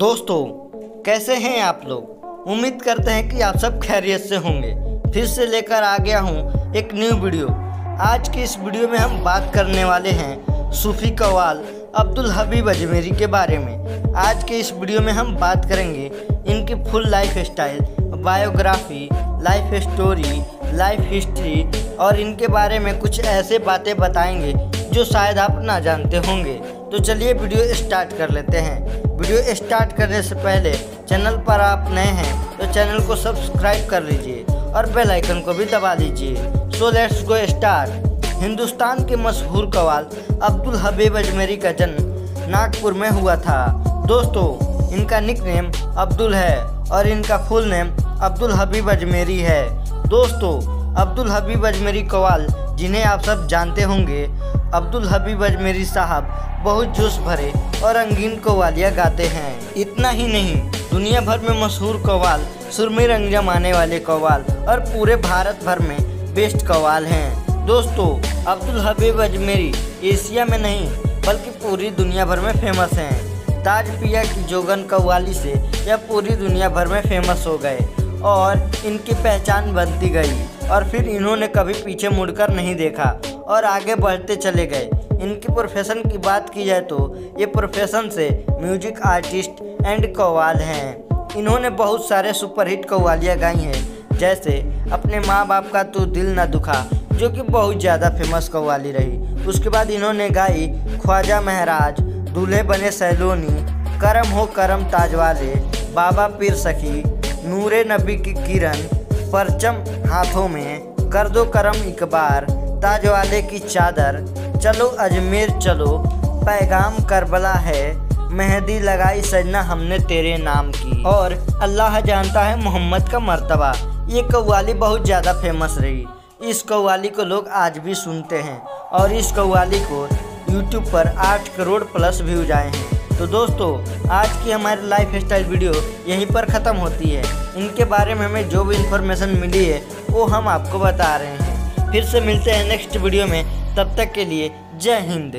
दोस्तों, कैसे हैं आप लोग? उम्मीद करते हैं कि आप सब खैरियत से होंगे। फिर से लेकर आ गया हूँ एक न्यू वीडियो आज के इस वीडियो में हम बात करने वाले हैं सूफी कवाल अब्दुल हबीब अजमेरी के बारे में। आज के इस वीडियो में हम बात करेंगे इनकी full lifestyle biography life story life history और इनके बारे में कुछ ऐसे बातें बताएँगे जो शायद आप ना जानते होंगे। तो चलिए वीडियो स्टार्ट कर लेते हैं। वीडियो स्टार्ट करने से पहले चैनल पर आप नए हैं तो चैनल को सब्सक्राइब कर लीजिए और बेल आइकन को भी दबा दीजिए। So let's go start Hindustan के मशहूर कवाल अब्दुल हबीब अजमेरी का जन्म नागपुर में हुआ था। दोस्तों, इनका निक नेम अब्दुल है और इनका फुल नेम अब्दुल हबीब अजमेरी है। दोस्तों, अब्दुल हबीब अजमेरी कवाल जिन्हें आप सब जानते होंगे, अब्दुल हबीब अजमेरी साहब बहुत जोश भरे और रंगीन कवालियाँ गाते हैं। इतना ही नहीं, दुनिया भर में मशहूर कवाल सुरमी रंग जमाने वाले कवाल और पूरे भारत भर में बेस्ट कवाल हैं। दोस्तों, अब्दुल हबीब अजमेरी एशिया में नहीं, बल्कि पूरी दुनिया भर में फ़ेमस हैं। ताज पिया की जोगन कव्वाली से यह पूरी दुनिया भर में फ़ेमस हो गए और इनकी पहचान बनती गई। और फिर इन्होंने कभी पीछे मुड़कर नहीं देखा और आगे बढ़ते चले गए। इनकी प्रोफेशन की बात की जाए तो ये प्रोफेशन से म्यूज़िक आर्टिस्ट एंड कव्वाल हैं। इन्होंने बहुत सारे सुपरहिट कव्वालियाँ गाई हैं। जैसे अपने माँ बाप का तो दिल न दुखा, जो कि बहुत ज़्यादा फ़ेमस कव्वाली रही। उसके बाद इन्होंने गाई ख्वाजा महराज, दूल्हे बने सैलोनी, करम हो करम ताज वाले बाबा पीर सखी, नूरे नबी की किरण परचम हाथों में कर दो करम इकबार ताज वाले की चादर। चलो अजमेर चलो, पैगाम करबला है, मेहंदी लगाई सजना हमने तेरे नाम की। और अल्लाह जानता है मोहम्मद का मर्तबा, ये कव्वाली बहुत ज़्यादा फ़ेमस रही। इस कव्वाली को लोग आज भी सुनते हैं, और इस कव्वाली को यूट्यूब पर आठ करोड़ प्लस व्यूज़ आए हैं। तो दोस्तों, आज की हमारी लाइफ स्टाइल वीडियो यहीं पर ख़त्म होती है। इनके बारे में हमें जो भी इन्फॉर्मेशन मिली है, वो हम आपको बता रहे हैं। फिर से मिलते हैं नेक्स्ट वीडियो में। तब तक के लिए जय हिंद।